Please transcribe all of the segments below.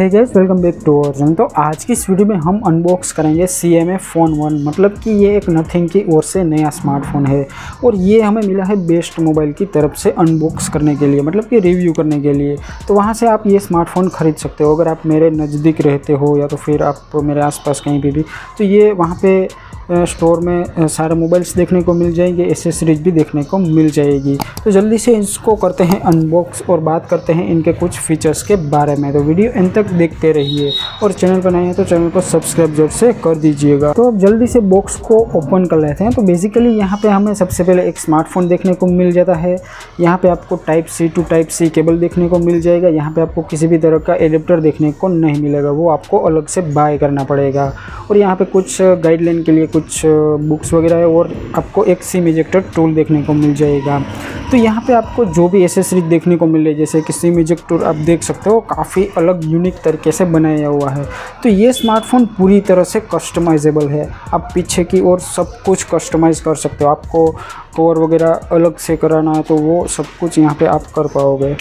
Hi guys welcome back to our channel तो आज की इस वीडियो में हम अनबॉक्स करेंगे C M A phone one मतलब कि ये एक नथिंग की ओर से नया स्मार्टफ़ोन है। और ये हमें मिला है बेस्ट मोबाइल की तरफ़ से अनबॉक्स करने के लिए मतलब कि रिव्यू करने के लिए। तो वहाँ से आप ये स्मार्टफ़ोन ख़रीद सकते हो। अगर आप मेरे नज़दीक रहते हो या तो फिर आप मेरे आसपास कहीं भी भी तो ये वहाँ पर स्टोर में सारे मोबाइल्स देखने को मिल जाएँगे एसेसरीज भी देखने को मिल जाएगी। तो जल्दी से इसको करते हैं अनबॉक्स और बात करते हैं इनके कुछ फीचर्स के बारे में। तो वीडियो इन तक देखते रहिए और चैनल पर नए हैं तो चैनल को सब्सक्राइब ज़रूर से कर दीजिएगा। तो अब जल्दी से बॉक्स को ओपन कर लेते हैं। तो बेसिकली यहाँ पे हमें सबसे पहले एक स्मार्टफ़ोन देखने को मिल जाता है। यहाँ पे आपको type C to type C cable देखने को मिल जाएगा। यहाँ पे आपको किसी भी तरह का एडेप्टर देखने को नहीं मिलेगा। वो आपको अलग से बाय करना पड़ेगा। और यहाँ पे कुछ गाइडलाइन के लिए कुछ कुछ बुक्स वगैरह है और आपको एक सिम इजेक्टर टूल देखने को मिल जाएगा। तो यहाँ पे आपको जो भी एसेसरीज देखने को मिल जैसे कि सिम इजेक्टर आप देख सकते हो, काफ़ी अलग यूनिक तरीके से बनाया हुआ है। तो ये स्मार्टफ़ोन पूरी तरह से कस्टमाइजेबल है। आप पीछे की ओर सब कुछ कस्टमाइज़ कर सकते हो। आपको कवर वगैरह अलग से कराना है तो वो सब कुछ यहाँ पर आप कर पाओगे।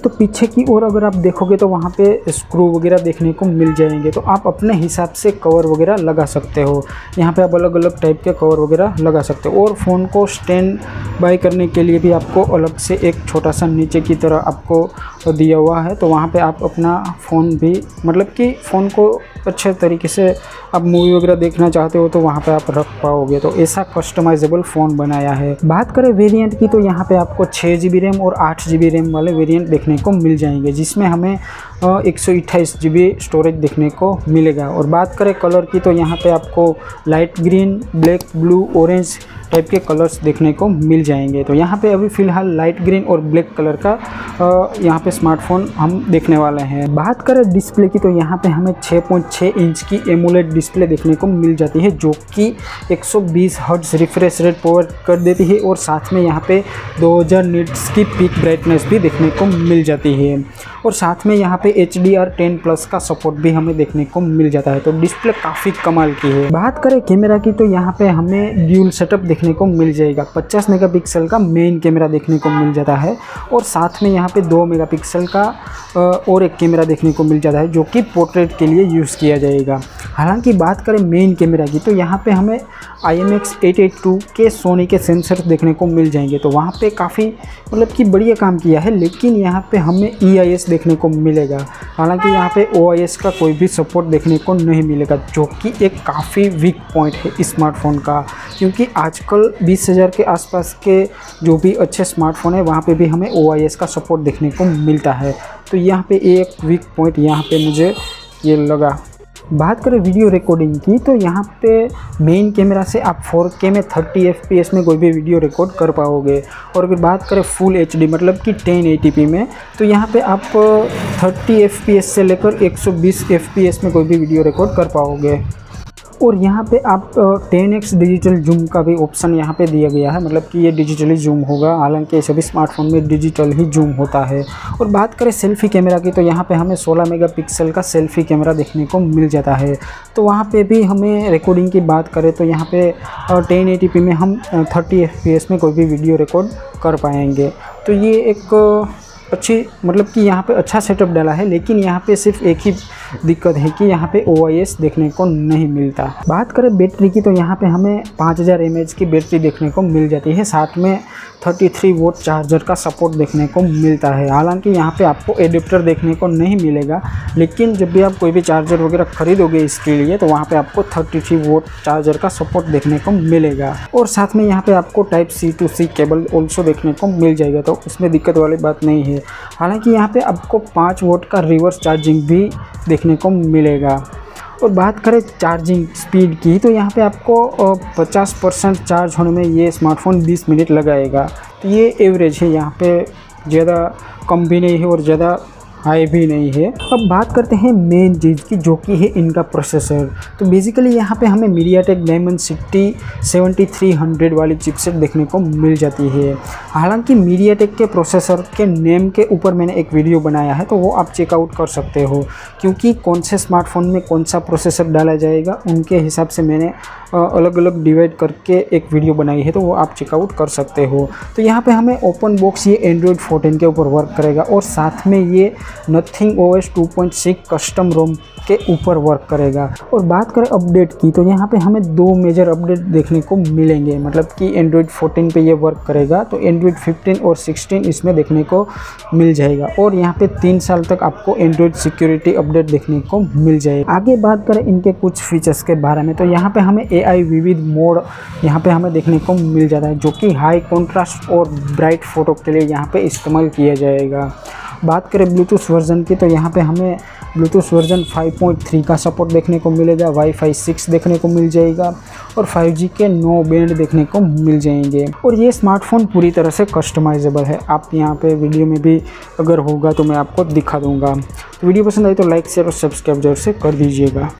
तो पीछे की ओर अगर आप देखोगे तो वहाँ पे स्क्रू वगैरह देखने को मिल जाएँगे। तो आप अपने हिसाब से कवर वगैरह लगा सकते हो। यहाँ पे आप अलग अलग टाइप के कवर वगैरह लगा सकते हो। और फ़ोन को स्टैंड बाई करने के लिए भी आपको अलग से एक छोटा सा नीचे की तरह आपको दिया हुआ है। तो वहाँ पर आप अपना फ़ोन भी मतलब कि फ़ोन को अच्छे तरीके से आप मूवी वगैरह देखना चाहते हो तो वहाँ पर आप रख पाओगे। तो ऐसा कस्टमाइजेबल फ़ोन बनाया है। बात करें वेरियंट की तो यहाँ पर आपको छः जी रैम और आठ जी रैम वाले वेरिएंट देखने को मिल जाएँगे जिसमें हमें एक सौ जी स्टोरेज देखने को मिलेगा। और बात करें कलर की तो यहाँ पे आपको light green black blue orange type के कलर्स देखने को मिल जाएँगे। तो यहाँ पे अभी फ़िलहाल लाइट ग्रीन और ब्लैक कलर का यहाँ पे स्मार्टफ़ोन हम देखने वाले हैं। बात करें डिस्प्ले की तो यहाँ पे हमें 6.6 इंच की एमोलेड डिस्प्ले देखने को मिल जाती है, जो कि 120 हर्ट्ज रिफ्रेश रेट पावर कर देती है, और साथ में यहाँ पे 2000 निट्स की पीक ब्राइटनेस भी देखने को मिल जाती है। और साथ में यहाँ पे H D R ten plus का सपोर्ट भी हमें देखने को मिल जाता है। तो डिस्प्ले काफ़ी कमाल की है। बात करें कैमरा की तो यहाँ पे हमें ड्यूल सेटअप देखने को मिल जाएगा। 50 मेगापिक्सल का मेन कैमरा देखने को मिल जाता है और साथ में यहाँ पे 2 मेगापिक्सल का और एक कैमरा देखने को मिल जाता है, जो कि पोर्ट्रेट के लिए यूज़ किया जाएगा। हालाँकि बात करें मेन कैमरा की तो यहाँ पे हमें आई एम एक्स के सोनी के सेंसर देखने को मिल जाएँगे। तो वहाँ पे काफ़ी मतलब कि बढ़िया काम किया है, लेकिन यहाँ पे हमें एस देखने को मिलेगा। हालाँकि यहाँ पे ओ आई एस का कोई भी सपोर्ट देखने को नहीं मिलेगा, जो कि एक काफ़ी वीक पॉइंट है स्मार्टफ़ोन का। क्योंकि आजकल बीस हज़ार के आसपास के जो भी अच्छे स्मार्टफ़ोन है, वहाँ पे भी हमें ओ आई एस का सपोर्ट देखने को मिलता है। तो यहाँ पे एक वीक पॉइंट यहाँ पे मुझे ये लगा। बात करें वीडियो रिकॉर्डिंग की तो यहाँ पे मेन कैमरा से आप 4K में 30 fps में कोई भी वीडियो रिकॉर्ड कर पाओगे। और अगर बात करें फुल एचडी मतलब कि 1080p में तो यहाँ पे आप 30 fps से लेकर 120 fps में कोई भी वीडियो रिकॉर्ड कर पाओगे। और यहाँ पे आप टेन एक्स डिजिटल जूम का भी ऑप्शन यहाँ पे दिया गया है। मतलब कि ये डिजिटली जूम होगा। हालाँकि सभी स्मार्टफ़ोन में डिजिटल ही जूम होता है। और बात करें सेल्फ़ी कैमरा की तो यहाँ पे हमें 16 मेगापिक्सल का सेल्फ़ी कैमरा देखने को मिल जाता है। तो वहाँ पे भी हमें रिकॉर्डिंग की बात करें तो यहाँ पे टेन में हम थर्टी एफ़ में कोई भी वीडियो रिकॉर्ड कर पाएँगे। तो ये एक अच्छी मतलब कि यहाँ पे अच्छा सेटअप डाला है, लेकिन यहाँ पे सिर्फ़ एक ही दिक्कत है कि यहाँ पे ओ देखने को नहीं मिलता। बात करें बैटरी की तो यहाँ पे हमें 5000 हज़ार की बैटरी देखने को मिल जाती है। साथ में 33 वोट चार्जर का सपोर्ट देखने को मिलता है। हालाँकि यहाँ पे आपको एडेप्टर देखने को नहीं मिलेगा, लेकिन जब भी आप कोई भी चार्जर वगैरह खरीदोगे इसके लिए तो वहाँ पे आपको 33 वोट चार्जर का सपोर्ट देखने को मिलेगा। और साथ में यहाँ पे आपको type C to C cable also देखने को मिल जाएगा तो उसमें दिक्कत वाली बात नहीं है। हालाँकि यहाँ पे आपको पाँच वोट का रिवर्स चार्जिंग भी देखने को मिलेगा। और बात करें चार्जिंग स्पीड की तो यहाँ पे आपको 50 परसेंट चार्ज होने में ये स्मार्टफ़ोन 20 मिनट लगाएगा। तो ये एवरेज है, यहाँ पे ज़्यादा कम भी नहीं है और ज़्यादा हाई भी नहीं है। अब बात करते हैं मेन चीज़ की, जो कि है इनका प्रोसेसर तो बेसिकली यहाँ पे हमें MediaTek diamond sixty seventy three hundred वाली चिपसेट देखने को मिल जाती है। हालाँकि मीडिया टेक के प्रोसेसर के नेम के ऊपर मैंने एक वीडियो बनाया है तो वो आप चेकआउट कर सकते हो। क्योंकि कौन से स्मार्टफ़ोन में कौन सा प्रोसेसर डाला जाएगा, उनके हिसाब से मैंने अलग अलग डिवाइड करके एक वीडियो बनाई है तो वो आप चेकआउट कर सकते हो। तो यहाँ पे हमें ओपन बॉक्स ये एंड्रॉयड 14 के ऊपर वर्क करेगा और साथ में ये nothing O S custom ROM के ऊपर वर्क करेगा। और बात करें अपडेट की तो यहाँ पे हमें दो मेजर अपडेट देखने को मिलेंगे। मतलब कि एंड्रॉयड 14 पे ये वर्क करेगा तो एंड्रॉयड 15 और 16 इसमें देखने को मिल जाएगा। और यहाँ पे तीन साल तक आपको एंड्रॉयड सिक्योरिटी अपडेट देखने को मिल जाएगा। आगे बात करें इनके कुछ फीचर्स के बारे में तो यहाँ पर हमें ए आई विविध मोड यहाँ पर हमें देखने को मिल जाता है, जो कि हाई कॉन्ट्रास्ट और ब्राइट फ़ोटो के लिए यहाँ पर इस्तेमाल किया जाएगा। बात करें ब्लूटूथ वर्जन की तो यहाँ पे हमें ब्लूटूथ वर्जन 5.3 का सपोर्ट देखने को मिलेगा वाईफाई 6 देखने को मिल जाएगा और 5G के नो बैंड देखने को मिल जाएँगे। और ये स्मार्टफ़ोन पूरी तरह से कस्टमाइजेबल है। आप यहाँ पे वीडियो में भी अगर होगा तो मैं आपको दिखा दूँगा। तो वीडियो पसंद आई तो लाइक शेयर और सब्सक्राइब ज़रूर से कर दीजिएगा।